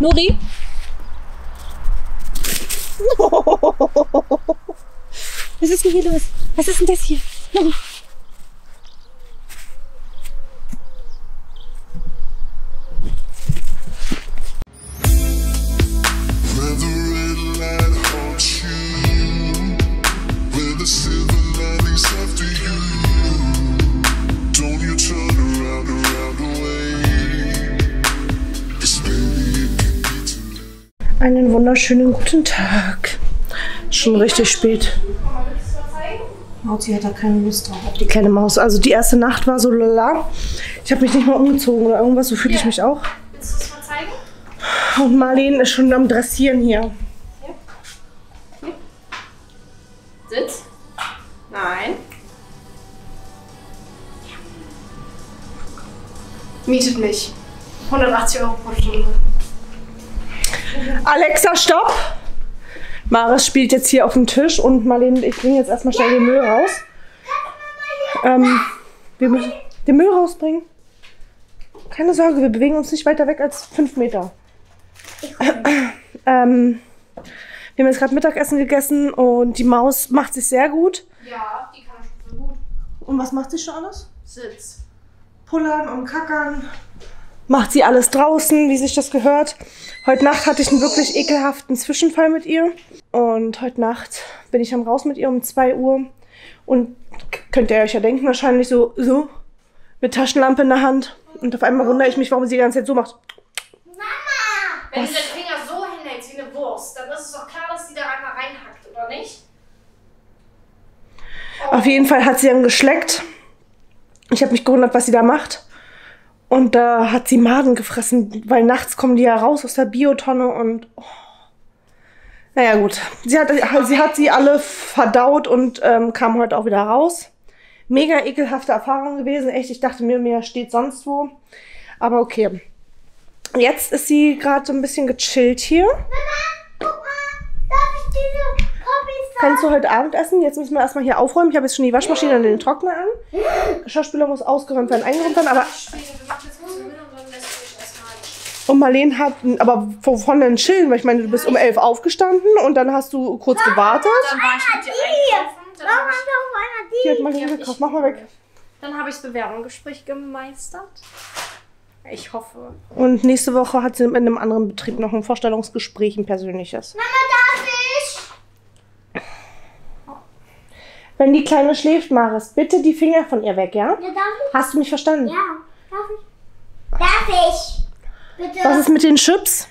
Nuri? Was ist denn hier los? Was ist denn das hier? Nuri. Einen wunderschönen guten Tag. Schon richtig spät. Mauzi hat da keine Lust drauf, auf die kleine Maus. Also die erste Nacht war so lala. Ich habe mich nicht mal umgezogen oder irgendwas, so fühle ich mich auch. Willst du es mal zeigen? Und Marlene ist schon am Dressieren hier. Sitz. Nein. Mietet mich. 180 Euro pro Stunde. Alexa, stopp! Maris spielt jetzt hier auf dem Tisch und Marlene, ich bringe jetzt erstmal schnell den Müll raus. Ähm, wir müssen den Müll rausbringen. Keine Sorge, wir bewegen uns nicht weiter weg als fünf Meter. ähm, wir haben jetzt gerade Mittagessen gegessen und die Maus macht sich sehr gut. Ja, die kann schon so gut. Und was macht sie schon alles? Sitz. Pullern und Kackern. Macht sie alles draußen, wie sich das gehört. Heute Nacht hatte ich einen wirklich ekelhaften Zwischenfall mit ihr. Und heute Nacht bin ich am raus mit ihr um 2 Uhr. Und könnt ihr euch ja denken, wahrscheinlich so, so, mit Taschenlampe in der Hand. Und auf einmal wundere ich mich, warum sie die ganze Zeit so macht. Wenn du den Finger so hinhältst wie eine Wurst, dann ist es doch klar, dass die da einmal reinhackt, oder nicht? Auf jeden Fall hat sie dann geschleckt. Ich habe mich gewundert, was sie da macht. Und da hat sie Maden gefressen, weil nachts kommen die ja raus aus der Biotonne und. Oh. Naja, gut. Sie hat, sie hat sie alle verdaut und ähm, kam heute auch wieder raus. Mega ekelhafte Erfahrung gewesen. Echt, ich dachte mir, mir steht sonst wo. Aber okay. Jetzt ist sie gerade so ein bisschen gechillt hier. Kannst du heute Abend essen? Jetzt müssen wir erstmal hier aufräumen. Ich habe jetzt schon die Waschmaschine und den Trockner an. Geschirrspüler muss ausgeräumt werden, eingeräumt werden. Aber und dann lässt du dich erstmal. und Marlene hat, aber wovon denn chillen? Weil ich meine, du bist um elf aufgestanden und dann hast du kurz gewartet. Dann war ich mit dir einkaufen. Dann habe ich, Die hat Marlene gekauft. Mach mal weg. dann hab ich das Bewerbungsgespräch gemeistert. Ich hoffe. Und nächste Woche hat sie in einem anderen Betrieb noch ein Vorstellungsgespräch, ein persönliches. Wenn die Kleine schläft, Maris, bitte die Finger von ihr weg, ja? Ja, darf ich? Hast du mich verstanden? Ja, darf ich? Darf ich? Bitte. Was ist mit den Chips?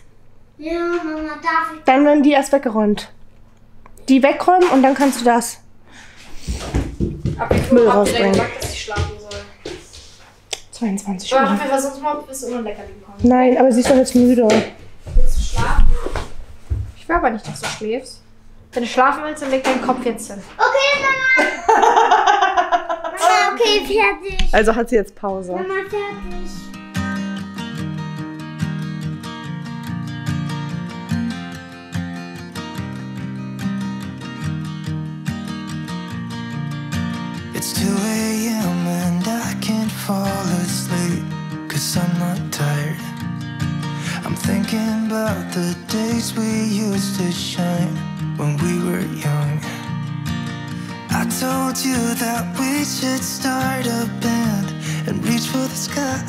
Ja, Mama, darf ich? Dann werden die erst weggeräumt. Die wegräumen und dann kannst du das. Aber ich Müll rausbringen. gesagt, dass ich schlafen soll. 22 Aber Uhr. wir sonst mal bis du Leckerli bekommen. Nein, aber sie ist doch jetzt müde. Willst du schlafen? Ich will aber nicht, dass du schläfst. Wenn du schlafen willst, dann leg deinen Kopf jetzt hin. Okay, Mama. Mama, okay, fertig. Also hat sie jetzt Pause. Mama, fertig. It's 2 a.m. and I can't fall asleep Cause I'm not tired I'm thinking about the days we used to shine When we were young I told you that we should start a band And reach for the sky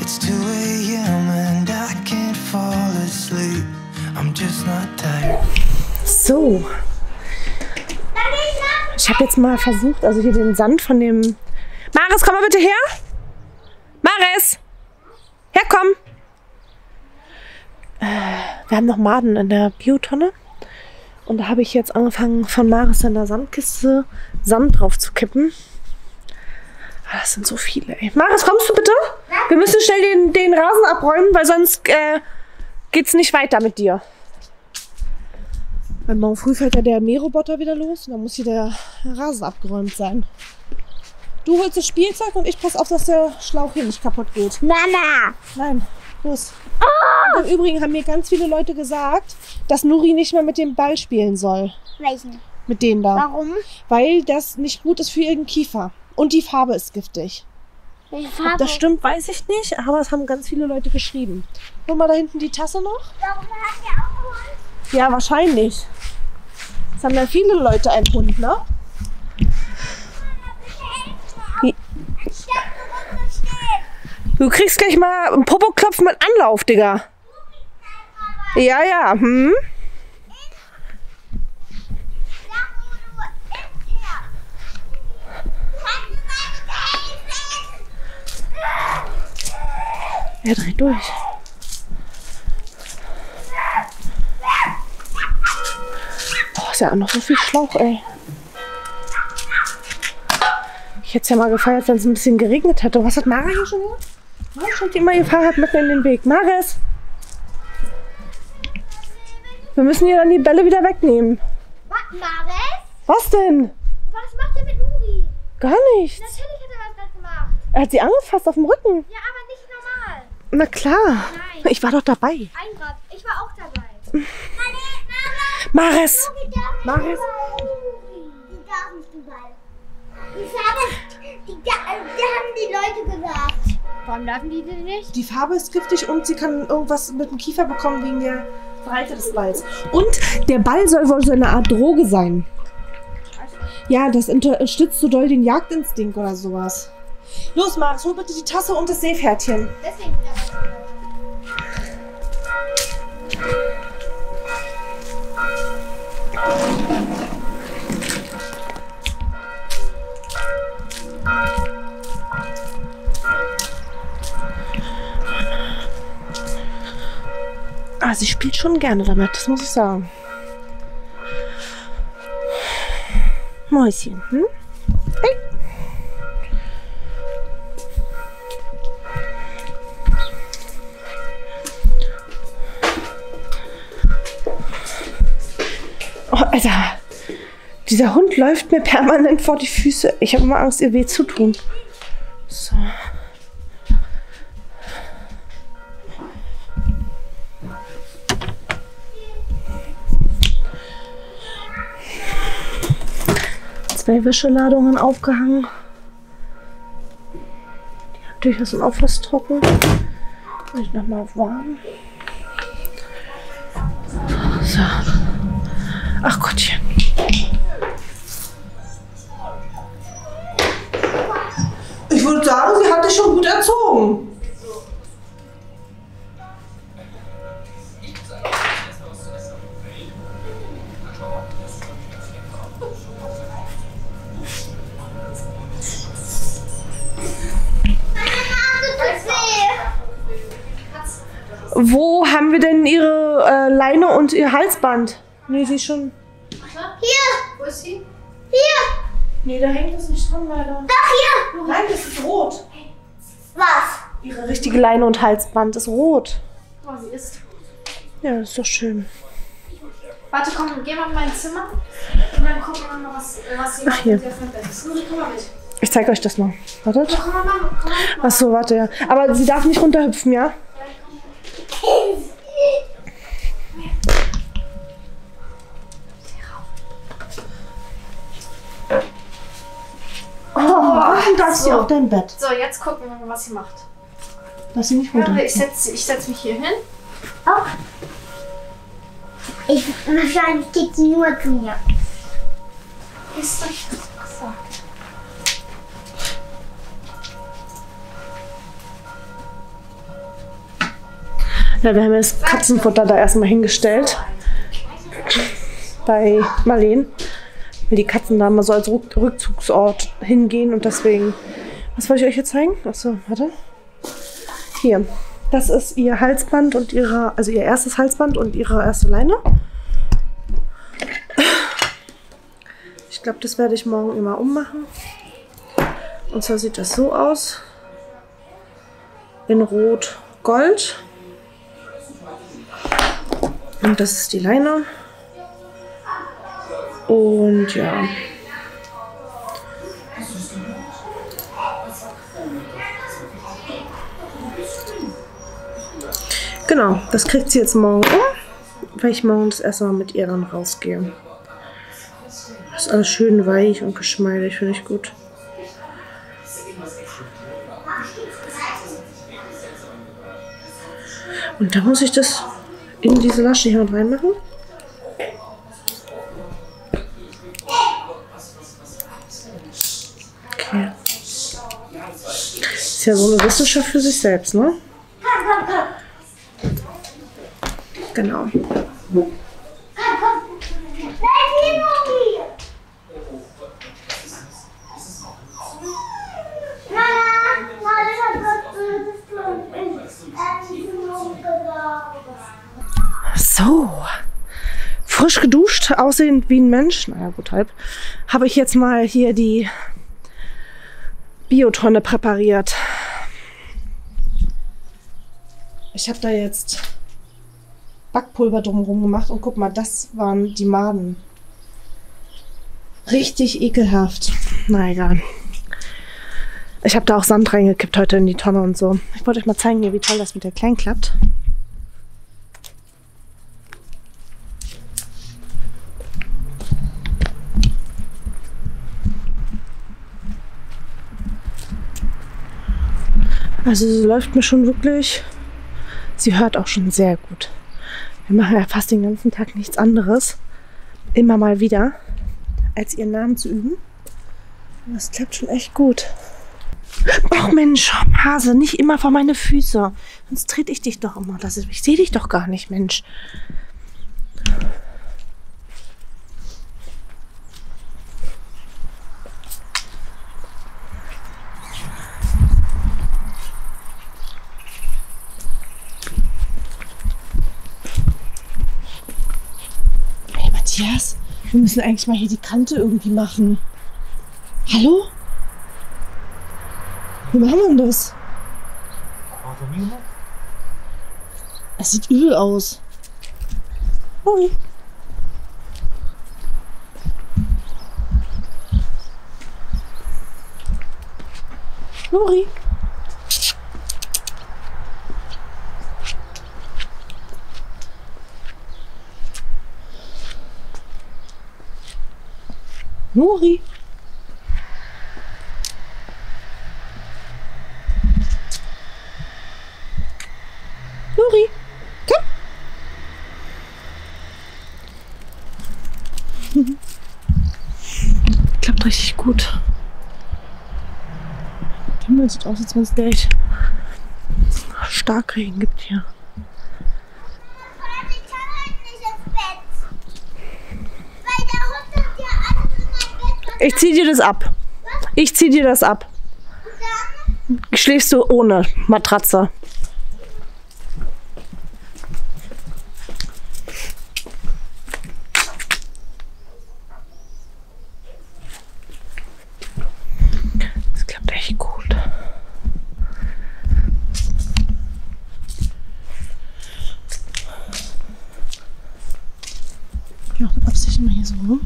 It's 2 a.m. and I can't fall asleep I'm just not tired So. Ich habe jetzt mal versucht, also hier den Sand von dem. Maris, komm mal bitte her! Maris! Herkomm! Äh, wir haben noch Maden in der Biotonne. Und da habe ich jetzt angefangen, von Maris in der Sandkiste Sand drauf zu kippen. Ah, Das sind so viele, ey. Maris, kommst du bitte? Wir müssen schnell den, den Rasen abräumen, weil sonst äh, geht's nicht weiter mit dir. Weil morgen früh fällt ja der Mähroboter wieder los und dann muss hier der Rasen abgeräumt sein. Du holst das Spielzeug und ich pass auf, dass der Schlauch hier nicht kaputt geht. Mama. Nein, los. Und im Übrigen haben mir ganz viele Leute gesagt, dass Nuri nicht mehr mit dem Ball spielen soll. Welchen? Mit denen da. Warum? Weil das nicht gut ist für ihren Kiefer. Und die Farbe ist giftig. Welche Ob Farbe? das stimmt, weiß ich nicht, aber es haben ganz viele Leute geschrieben. Guck mal da hinten die Tasse noch. Warum hat der auch einen Hund? Ja, wahrscheinlich. Es haben ja viele Leute einen Hund, ne? Du kriegst gleich mal einen Popoklopf mit Anlauf, Digga. Ja, ja, hm. Er. Dreht durch. Boah, ist ja auch noch so viel Schlauch, ey. Ich hätte es ja mal gefeiert, wenn es ein bisschen geregnet hätte. Was hat Mara hier schon wieder? Warum stellt die immer ihr Fahrrad mitten in den Weg? Maris! Wir müssen hier dann die Bälle wieder wegnehmen. Was, Maris? Was denn? Was macht er mit Uri? Gar nichts. Natürlich hat er was gerade gemacht. Er hat sie angefasst auf dem Rücken. Ja, aber nicht normal. Na klar. Nein. Ich war doch dabei. Einrad. Ich war auch dabei. Maris! Darf Maris. nicht Die darf nicht überall. Die Farbe, die, die haben die Leute gesagt. Warum dürfen die denn nicht? Die Farbe ist giftig und sie kann irgendwas mit dem Kiefer bekommen wegen der Breite des Balls. Und der Ball soll wohl so eine Art Droge sein. Ja, das unterstützt so doll den Jagdinstinkt oder sowas. Los, Maris, hol bitte die Tasse und das Seepferdchen. Deswegen wieder sie spielt schon gerne damit, das muss ich sagen. Mäuschen, hm? Hey. Oh, Alter. Dieser Hund läuft mir permanent vor die Füße. Ich habe immer Angst, ihr weh zu tun. So. Wäscheladungen aufgehangen. Die Handtücher sind auch fast trocken. Ich nochmal warm. So. Ach Gottchen. Ich würde sagen, sie hat dich schon gut erzogen. Und ihr Halsband? Nee, sie ist schon. Hier, Wo ist sie? hier, Nee, da hängt es nicht dran, leider. doch hier. Nein, das ist rot. Was? Ihre richtige Leine und Halsband ist rot. Oh, sie ist. Ja, das ist doch schön. Warte, komm, geh mal in mein Zimmer. Und dann gucken wir mal, was, was sie Ach, hier. Nuri, komm mal mit. Ich zeige euch das mal. Wartet. Ja, komm mal, Mama, komm mal. Ach so, warte, ja. Aber sie darf nicht runterhüpfen, ja? Oh, du darfst sie auf dein Bett. So, jetzt gucken wir mal, was sie macht. Lass sie nicht Ja, runter. ich setze ich setz mich hier hin. Auch. Ich, wahrscheinlich geht sie nur zu mir. Ist euch das gesagt? Ja, wir haben jetzt Katzenfutter da erstmal hingestellt. Bei Marleen. Weil die Katzen da mal so als Rück Rückzugsort hingehen und deswegen. Was wollte ich euch jetzt zeigen? Achso, warte. Hier. Das ist ihr Halsband und ihre, also ihr erstes Halsband und ihre erste Leine. Ich glaube, das werde ich morgen immer ummachen. Und zwar sieht das so aus. In Rot-Gold. Und das ist die Leine. Und ja. Genau, das kriegt sie jetzt morgen um, weil ich morgens erstmal mit ihr dann rausgehe. Ist alles schön weich und geschmeidig, finde ich gut. Und dann muss ich das in diese Lasche hier reinmachen. Ist ja so eine Wissenschaft für sich selbst, ne? Genau. So. Frisch geduscht, aussehend wie ein Mensch, naja gut halb, habe ich jetzt mal hier die Biotonne präpariert. Ich habe da jetzt Backpulver drumherum gemacht und guck mal, das waren die Maden. Richtig ekelhaft. Na egal. Ich habe da auch Sand reingekippt heute in die Tonne und so. Ich wollte euch mal zeigen, wie toll das mit der Klein klappt. Also sie läuft mir schon wirklich. Sie hört auch schon sehr gut. Wir machen ja fast den ganzen Tag nichts anderes. Immer mal wieder, als ihren Namen zu üben. Und Das klappt schon echt gut. Ach Mensch, Hase, nicht immer vor meine Füße. Sonst trete ich dich doch immer. Ich sehe dich doch gar nicht, Mensch. Hey Matthias, wir müssen eigentlich mal hier die Kante irgendwie machen. Hallo? Wie machen wir denn das? Es sieht übel aus. Ui. Lori. Lori. Lori, komm. Klappt richtig gut. Der Himmel sieht aus, als wenn es gleich Starkregen gibt hier. Ich kann heute nicht ins Bett. Weil der Hund hat ja alles in mein Bett Ich zieh dir das ab. Ich zieh dir das ab. Schläfst du ohne Matratze. Das klappt echt gut. Ja, absichten wir hier so rum.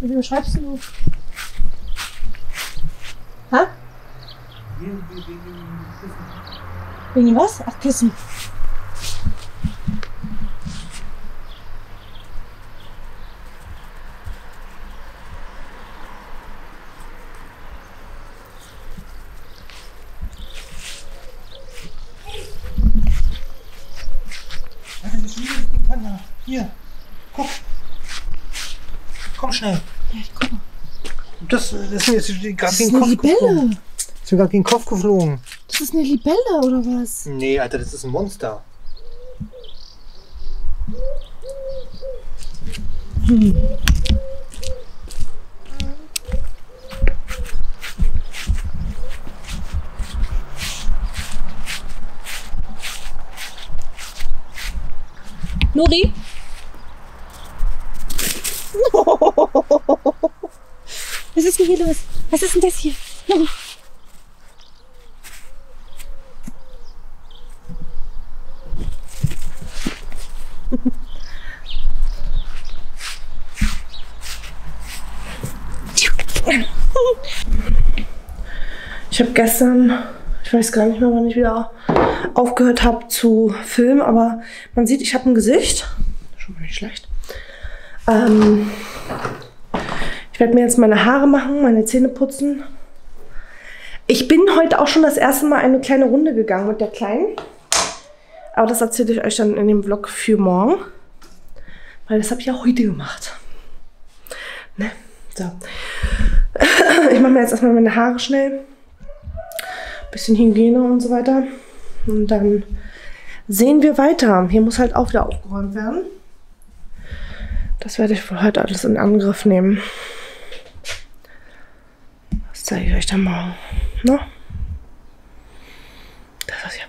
Wie beschreibst du? Hä? Wegen was? Ach, Kissen. Hier, guck. Komm schnell. Ja, ich guck mal. Das, das ist mir jetzt gerade Das ist gegen den eine Kopf geflogen. Libelle. Das ist mir gerade gegen den Kopf geflogen. Das ist eine Libelle oder was? Nee, Alter, das ist ein Monster. Nuri? ist denn das hier? Ich habe gestern, ich weiß gar nicht mehr, wann ich wieder aufgehört habe zu filmen, aber man sieht, ich habe ein Gesicht. Schon mal nicht schlecht. Ähm, werde mir jetzt meine Haare machen, meine Zähne putzen. Ich bin heute auch schon das erste Mal eine kleine Runde gegangen mit der Kleinen. Aber das erzähle ich euch dann in dem Vlog für morgen. Weil das habe ich ja heute gemacht. Ne? So. Ich mache mir jetzt erstmal meine Haare schnell. Bisschen Hygiene und so weiter. Und dann sehen wir weiter. Hier muss halt auch wieder aufgeräumt werden. Das werde ich für heute alles in Angriff nehmen. Zeige ich euch dann morgen. Ne? Das, was hier